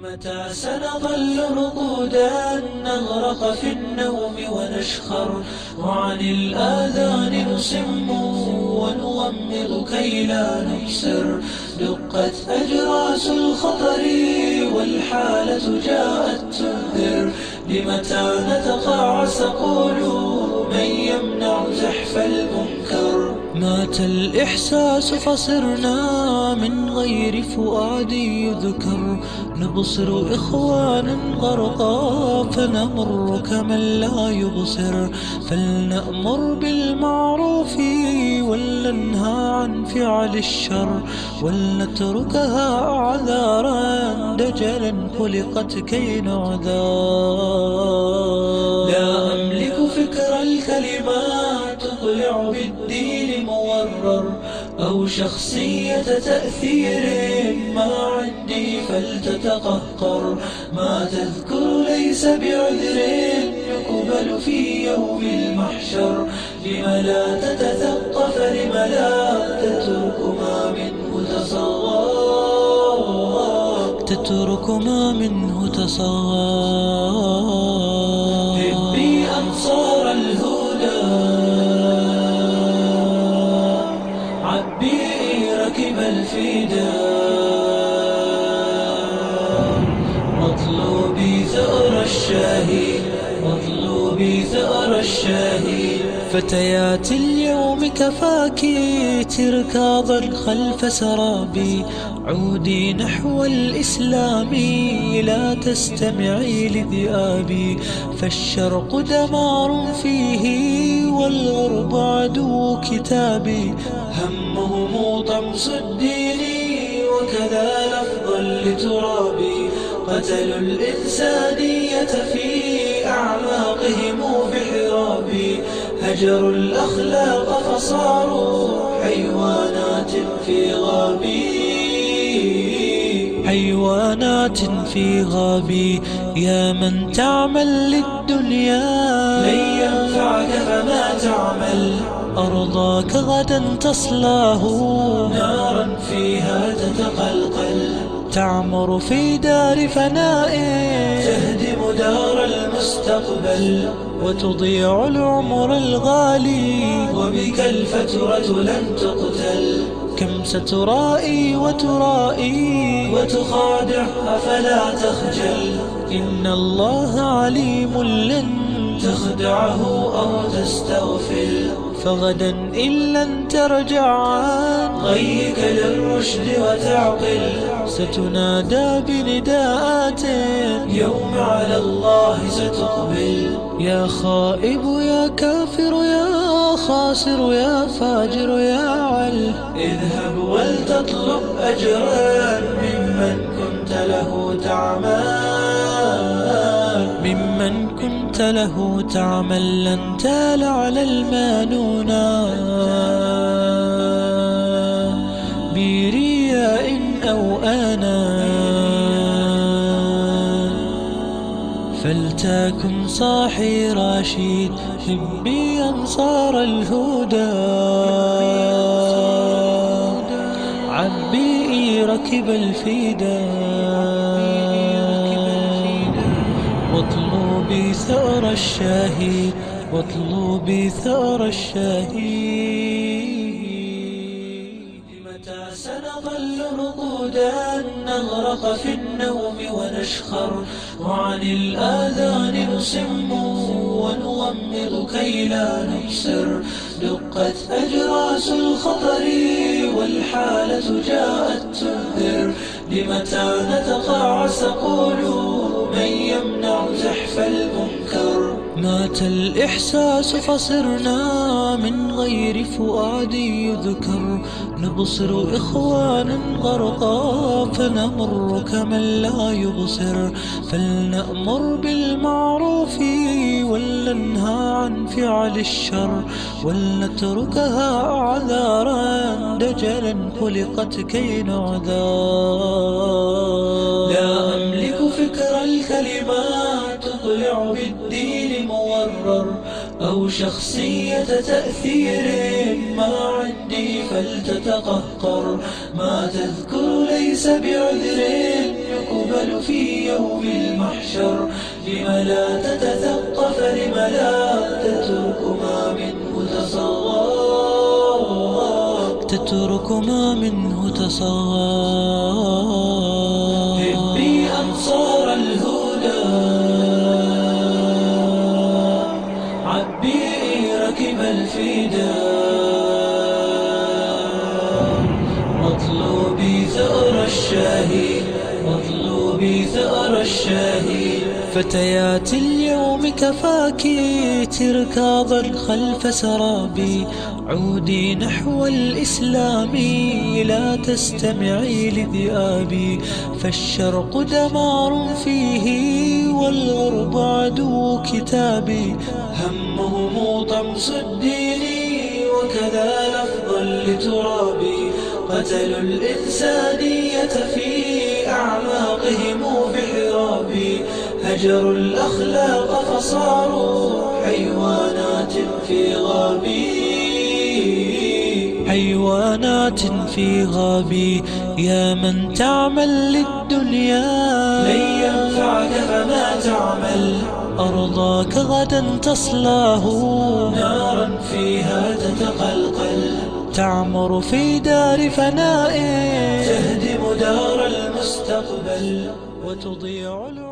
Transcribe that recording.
لمتى سنظل رقودا نغرق في النوم ونشخر وعن الآذان نصم ونغمض كي لا نبصر دقت أجراس الخطر والحالة جاءت تنذر لمتى نتقاعس؟ قولوا من يمنع زحف المنكر مات الإحساس فصرنا من غير فؤاد يذكر. نبصر إخوانا غرقا فنمر كمن لا يبصر. فلنأمر بالمعروف ولننهى عن فعل الشر. ولنتركها أعذارا دجلا خلقت كي نعذر. لا أملك فكر الكلمات تطلع بالدين مورر أو شخصية تأثير ما عندي فلتتقهقر. ما تذكر ليس بعذر يقبل في يوم المحشر. لم لا تتثقف لم لا تترك ما منه تصغر تترك ما منه تصغر ركب الفداء. مطلوبي ثأر الشاهي مطلوبي ثأر الشاهي فتيات اليوم كفاكي تركاضا خلف سرابي. عودي نحو الإسلام لا تستمعي لذئابي. فالشرق دمار فيه والغرب عدو كتابي. همهم طمس الدين وكذا لفظا لترابي قتلوا الإنسانية في أعماقهم بحرابي هجروا الأخلاق فصاروا حيوانات في غابي. حيوانات في غابي. يا من تعمل للدنيا. لن ينفعك فما تعمل. أرضاك غدا تصلاه. نارا فيها تتقلقل. تعمر في دار فناء. تهدم دار المستقبل. وتضيع العمر الغالي. وبك الفترة لن تقتل. كم سترائي وترائي. وتخادع أفلا تخجل. إن الله عليم لن تخدعه أو تستغفل فغدا إن لن ترجع. عن غيك للرشد وتعقل. ستنادى بنداءات. يوم على الله ستقبل. يا خائب يا كافر يا خاسر يا فاجر يا عل. اذهب ولتطلب أجرا ممن كنت له تعمل ممن له تعمل لن تال على المانون برياء أو أنا. فلتكن صاحي رشيد حبي أنصار الهدى. عبي ركب الفدا واطلبي ثأر الشهيد واطلبي ثأر الشهيد متى سنظل رقودا نغرق في النوم ونشخر؟ وعن الآذان نصم ونغمض كي لا نبصر. دقت أجراس الخطر والحالة جاءت تنذر لمتى نتقاعس؟ قولوا من يمنع زحف مات الإحساس فصرنا من غير فؤاد يذكر. نبصر إخوانا غرقا فنمر كمن لا يبصر. فلنأمر بالمعروف ولننهى عن فعل الشر. ولنتركها أعذارا دجلا خلقت كي نعذر. لا أملك فكر الكلمات أو شخصية تأثير ما عندي فلتتقهقر. ما تذكر ليس بعذر يقبل في محشر لم لا تتثقف لم لا تترك ما منه تصغر. تترك ما منه تصغر. ركب الفداء الشاهي فتيات اليوم كفاكي تركاضا خلف سرابي. عودي نحو الإسلام لا تستمعي لذئابي. فالشرق دمار فيه والغرب عدو كتابي. همهم طمس الدين وكذا لفظا لترابي. قتلوا الإنسانية في أعماقهم بحرابي هجروا الأخلاق فصاروا حيوانات في غابي. حيوانات في غابي. يا من تعمل للدنيا. لن ينفعك فما تعمل. أرضاك غدا تصلاه. نارا فيها تتقلقل. تعمر في دار فناء. تهدم دار المستقبل. وتضيع العمر.